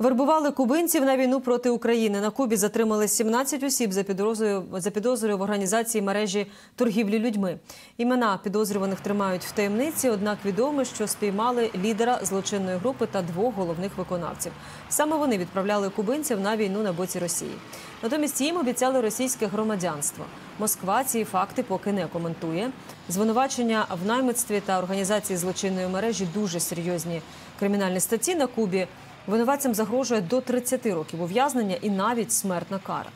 Вербували кубинців на війну проти України. На Кубі затримали 17 осіб за підозрою за підозрою в організації мережі торгівлі людьми. Імена підозрюваних тримають в таємниці. Однак відомо, що спіймали лідера злочинної групи та двох головних виконавців. Саме вони відправляли кубинців на війну на боці Росії. Натомість їм обіцяли російське громадянство. Москва ці факти поки не коментує. Звинувачення в наймитстві та організації злочинної мережі дуже серйозні кримінальні статті на Кубі. Винуватцям загрожує до 30 років ув'язнення і навіть смертна кара.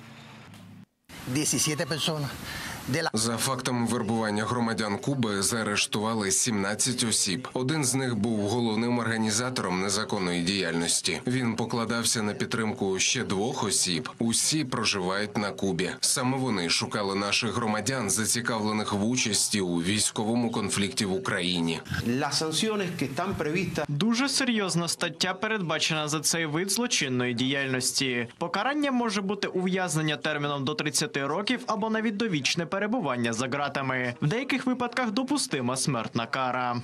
17 personas de la За фактом вербування громадян Куби заарештували 17 осіб. Один з них був головним організатором незаконної діяльності. Він покладався на підтримку ще двох осіб. Усі проживають на Кубі. Саме вони шукали наших громадян, зацікавлених в участі у військовому конфлікті в Україні. Дуже серйозна стаття передбачена за цей вид злочинної діяльності. Покарання може бути ув'язнення терміном до 30 років або навіть довічне перебування за ґратами. В деяких випадках допустима смертна кара.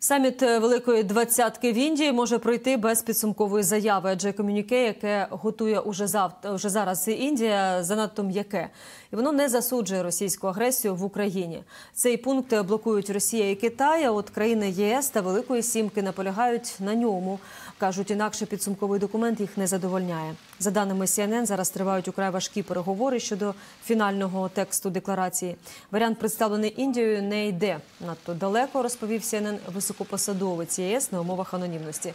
Саміт е, Великої двадцятки в Індії може пройти без підсумкової заяви, адже комюніке, яке готує уже завтра, уже зараз Індія, занадто м'яке, і воно не засуджує російську агресію в Україні. Цей пункт блокують Росія і Китай. а От країни ЄС та Великої Сімки наполягають на ньому. кажуть, інакше підсумковий документ їх не задовольняє. За даними CNN, зараз тривають украй важкі переговори щодо фінального тексту декларації. Варіант, представлений Індією, не йде надто далеко, розповів CNN високопосадовець ЄС на умовах анонімності.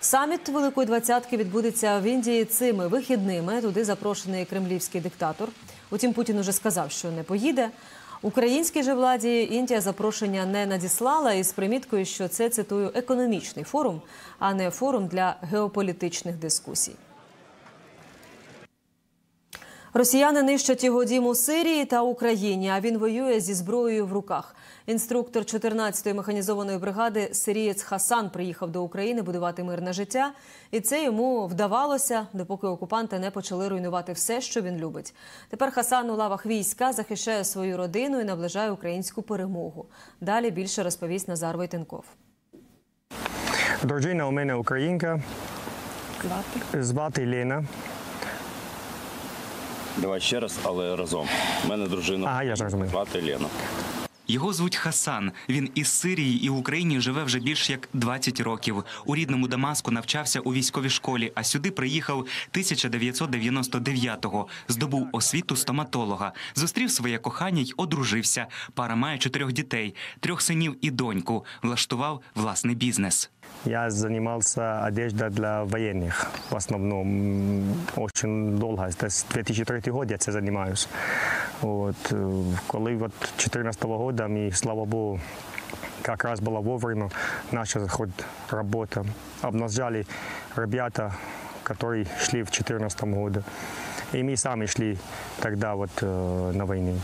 Саміт Великої двадцятки відбудеться в Індії цими вихідними. Туди запрошений кремлівський диктатор. Утім, Путін уже сказав, що не поїде. Українській же владі Індія запрошення не надіслала із приміткою, що це цитую економічний форум, а не форум для геополітичних дискусій. Росіяни нищать його дім у Сирії та Україні. А він воює зі зброєю в руках. Інструктор 14-ї механізованої бригади Сирієць Хасан приїхав до України будувати мирне життя, і це йому вдавалося, допоки окупанти не почали руйнувати все, що він любить. Тепер Хасан у лавах війська захищає свою родину і наближає українську перемогу. Далі більше розповість Назар Войтенков. Дружина у мене українка, звати Лена. Давай ще раз, але разом. У мене дружина Ага, я зрозумів. звати Лена. Його звуть Хасан. Він із Сирії і в Україні живе вже більш як 20 років. У рідному Дамаску навчався у військовій школі, а сюди приїхав 1999-го. Здобув освіту стоматолога, зустрів своє кохання й одружився. Пара має чотирьох дітей, трьох синів і доньку. Влаштував власний бізнес. Я занимался одеждой для военных. В основном м, очень долго, с 2003 год я це займаюся. От, е, коли от 2014 года, ми, слава Богу, как раз была вовремя наша хоть работа. Обнажали ребята, которые шли в 2014 году. И мы сами шли тогда вот э, на войну.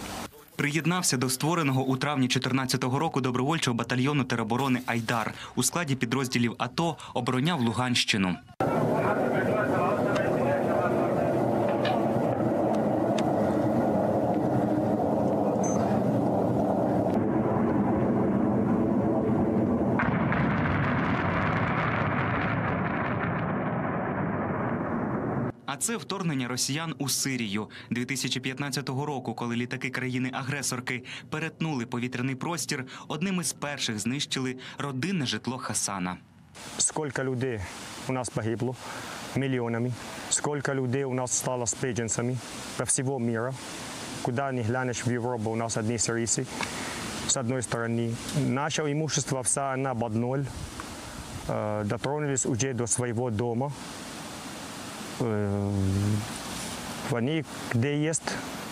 Приєднався до створеного у травні 2014 року добровольчого батальйону тероборони Айдар у складі підрозділів АТО обороняв Луганщину. А це вторгнення росіян у Сирію 2015 року, коли літаки країни-агресорки перетнули повітряний простір. Одним із перших знищили родинне житло Хасана. Сколько людей у нас погибло миллионами, сколько людей у нас стало с беженцами по всего мира. Куда ни глянешь в Европу, у нас одни сирийцы. С одной стороны, наше имущество вся она под ноль. Э, Дотронулись уже до своего дома. Э, Они где есть,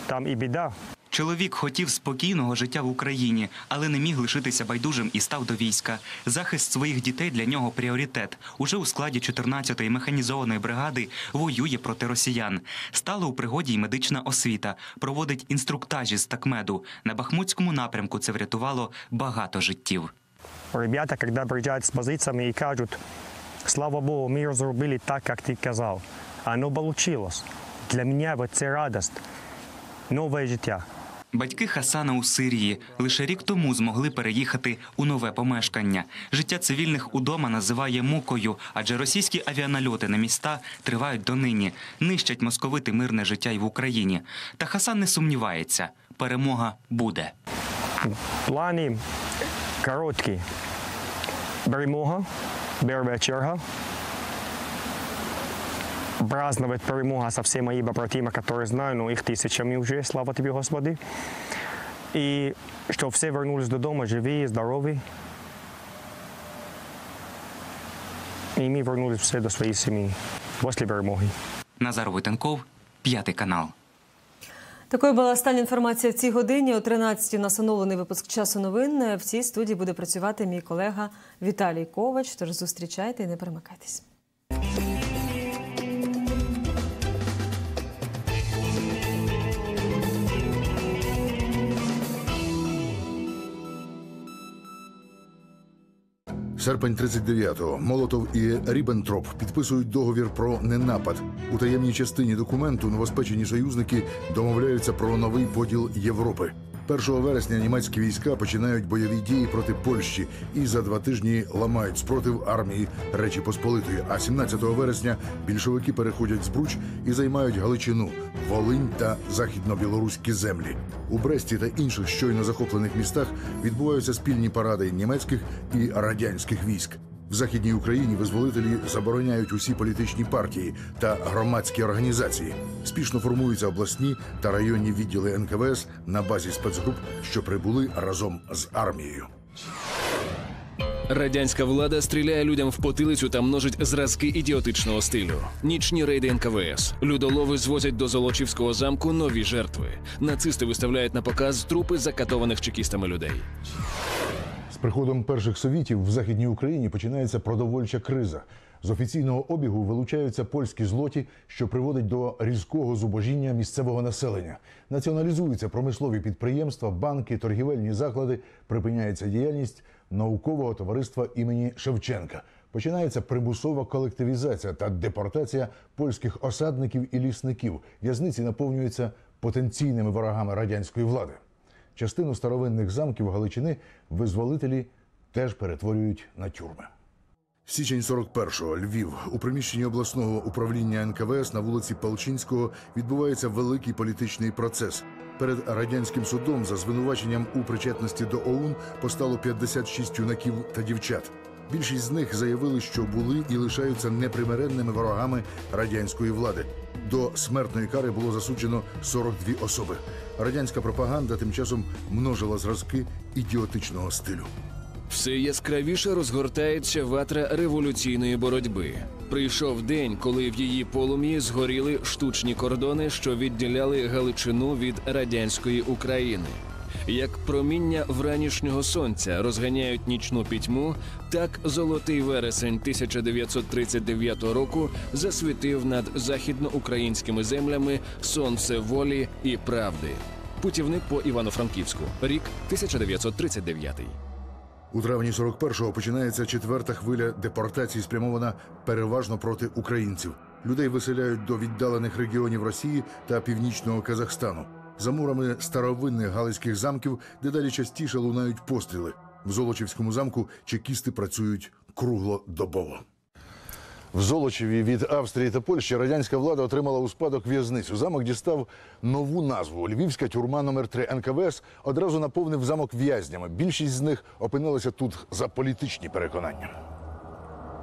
там и беда. Чоловік хотів спокійного життя в Україні, але не міг лишитися байдужим і став до війська. Захист своїх дітей для нього пріоритет. Уже у складі 14-ї механізованої бригади воює проти росіян. Стала у пригоді й медична освіта. Проводить інструктажі з такмеду. На Бахмутському напрямку це врятувало багато життів. Ребята, когда приезжают с позициями и кажут, слава Богу, мы разрубили так, как ты сказал. Оно получилось. Для вот це радость, новое життя. Батьки Хасана у Сирії лише рік тому змогли переїхати у нове помешкання. Життя цивільних удома називає мукою, адже російські авіанальоти на міста тривають донині, нищать московити мирне життя й в Україні. Та Хасан не сумнівається, перемога буде. Плани короткі. Перемога, перша черга. Праздновать перемога со всеми моими братьями, которые знаю, но их тысячами уже, слава тебе, Господи. И чтобы все вернулись додому живі, здорові. І ми вернулись все до своїх сімей після перемоги. Назар Войтенков, п'ятий канал. Такою була остання інформація в цій годині. О 13 у нас оновлений випуск часу новин. В цій студії буде працювати мій колега Віталій Ковач. Тож зустрічайте і не перемикайтесь. Серпень 39-го. Молотов і Рібентроп підписують договір про ненапад. У таємній частині документу новоспечені союзники домовляються про новий поділ Європи. 1 вересня німецькі війська починають бойові дії проти Польщі і за два тижні ламають спротив армії Речі Посполитої. А 17 вересня більшовики переходять збруч і займають Галичину, Волинь та західно-білоруські землі. У Бресті та інших щойно захоплених містах відбуваються спільні паради німецьких і радянських військ. В західній Україні визволителі забороняють усі політичні партії та громадські організації. Спішно формуються обласні та районні відділи НКВС на базі спецгруп, що прибули разом з армією. Радянська влада стріляє людям в потилицю та множить зразки ідіотичного стилю. Нічні рейди НКВС. Людолови звозять до Золочівського замку нові жертви. Нацисти виставляють на показ трупи закатованих чекістами людей. Приходом перших совітів в західній Україні починається продовольча криза. З офіційного обігу вилучаються польські злоті, що приводить до різкого зубожіння місцевого населення. Націоналізуються промислові підприємства, банки, торгівельні заклади. Припиняється діяльність наукового товариства імені Шевченка. Починається примусова колективізація та депортація польських осадників і лісників. В'язниці наповнюються потенційними ворогами радянської влади. Частину старовинних замків Галичини визволителі теж перетворюють на тюрми. Січень 41-го, Львів. У приміщенні обласного управління НКВС на вулиці Палчинського відбувається великий політичний процес. Перед радянським судом за звинуваченням у причетності до ОУН постало 56 юнаків та дівчат. Більшість з них заявили, що були і лишаються непримиренними ворогами радянської влади. До смертної кари було засуджено 42 особи. Радянська пропаганда тим часом множила зразки ідіотичного стилю. Все яскравіше розгортається ватра революційної боротьби. Прийшов день, коли в її полум'ї згоріли штучні кордони, що відділяли Галичину від радянської України. Як проміння вранішнього сонця розганяють нічну пітьму, так золотий вересень 1939 року засвітив над західноукраїнськими землями сонце волі і правди. Путівник по Івано-Франківську, рік 1939. У травні 41-го починається четверта хвиля депортації, спрямована переважно проти українців. Людей виселяють до віддалених регіонів Росії та північного Казахстану. За мурами старовинних галицьких замків дедалі частіше лунають постріли. В Золочівському замку чекісти працюють круглодобово. В Золочеві від Австрії та Польщі радянська влада отримала у спадок в'язницю. Замок дістав нову назву Львівська тюрма номер 3 НКВС одразу наповнив замок в'язнями. Більшість з них опинилися тут за політичні переконання.